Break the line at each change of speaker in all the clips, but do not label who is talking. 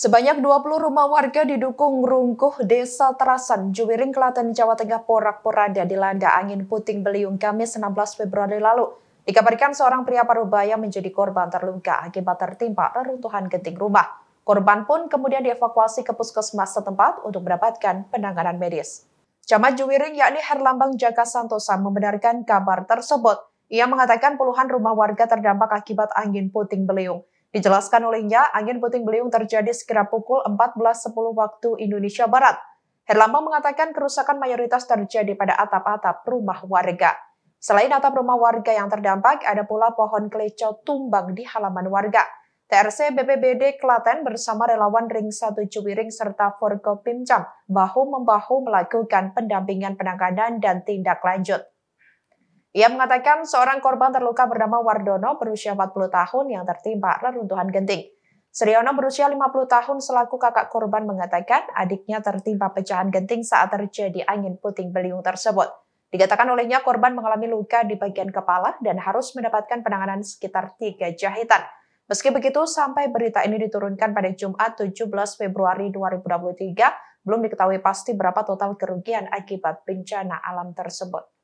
Sebanyak 20 rumah warga di Dukung Rungkuh, Desa Terasan, Juwiring, Klaten, Jawa Tengah porak-poranda dilanda angin puting beliung Kamis 16 Februari lalu. Dikabarkan seorang pria parubaya menjadi korban terluka akibat tertimpa reruntuhan genting rumah. Korban pun kemudian dievakuasi ke puskesmas setempat untuk mendapatkan penanganan medis. Camat Juwiring yakni Herlambang Jaka Santosa membenarkan kabar tersebut. Ia mengatakan puluhan rumah warga terdampak akibat angin puting beliung. Dijelaskan olehnya, angin puting beliung terjadi sekira pukul 14.10 waktu Indonesia Barat. Herlambang mengatakan kerusakan mayoritas terjadi pada atap-atap rumah warga. Selain atap rumah warga yang terdampak, ada pula pohon klecau tumbang di halaman warga. TRC BPBD Klaten bersama relawan Ring 1 Cuwiring serta Forkopimcam bahu-membahu melakukan pendampingan penanganan dan tindak lanjut. Ia mengatakan seorang korban terluka bernama Wardono berusia 40 tahun yang tertimpa reruntuhan genting. Sriono berusia 50 tahun selaku kakak korban mengatakan adiknya tertimpa pecahan genting saat terjadi angin puting beliung tersebut. Dikatakan olehnya korban mengalami luka di bagian kepala dan harus mendapatkan penanganan sekitar tiga jahitan. Meski begitu, sampai berita ini diturunkan pada Jumat 17 Februari 2023, belum diketahui pasti berapa total kerugian akibat bencana alam tersebut.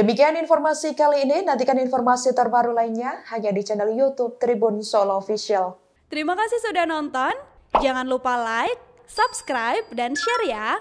Demikian informasi kali ini, nantikan informasi terbaru lainnya hanya di channel Youtube Tribun Solo Official.
Terima kasih sudah nonton, jangan lupa like, subscribe, dan share ya!